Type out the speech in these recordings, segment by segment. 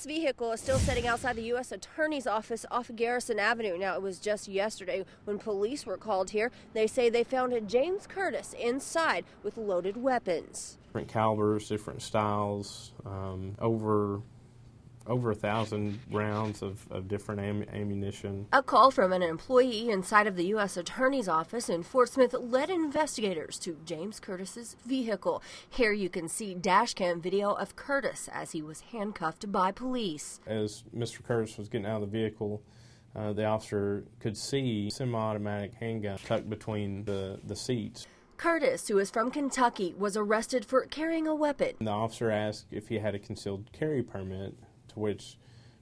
This vehicle is still sitting outside the U.S. Attorney's office off Garrison Avenue. Now, it was just yesterday when police were called here. They say they found James Curtis inside with loaded weapons. Different calibers, different styles, um, over over a thousand rounds of, of different am- ammunition. A call from an employee inside of the U.S. Attorney's office in Fort Smith led investigators to James Curtis's vehicle. Here you can see dashcam video of Curtis as he was handcuffed by police. As Mr. Curtis was getting out of the vehicle, uh, the officer could see semi-automatic handgun tucked between the, the seats. Curtis, who is from Kentucky, was arrested for carrying a weapon. The officer asked if he had a concealed carry permit, to which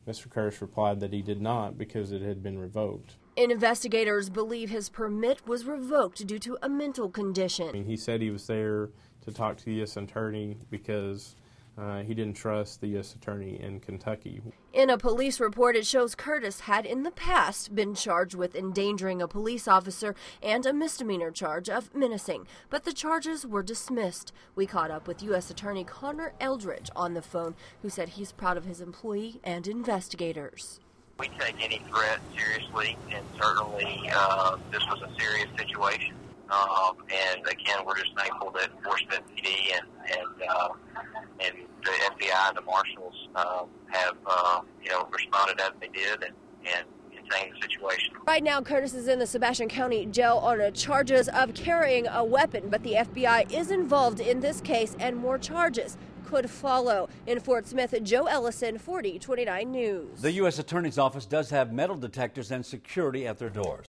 Mr. Curtis replied that he did not because it had been revoked. Investigators believe his permit was revoked due to a mental condition. I mean, he said he was there to talk to the U.S. attorney because uh, he didn't trust the U.S. attorney in Kentucky. In a police report, it shows Curtis had in the past been charged with endangering a police officer and a misdemeanor charge of menacing, but the charges were dismissed. We caught up with U.S. Attorney Conner Eldridge on the phone, who said he's proud of his employee and investigators. We take any threat seriously, and certainly uh, this was a serious situation. Um, and again, we're just thankful that Fort Smith PD and and uh, and the FBI and the marshals uh, have uh, you know responded as they did and and contained the situation. Right now, Curtis is in the Sebastian County Jail on charges of carrying a weapon, but the FBI is involved in this case, and more charges could follow. In Fort Smith, Jo Ellison, 4029 News. The U.S. Attorney's Office does have metal detectors and security at their doors.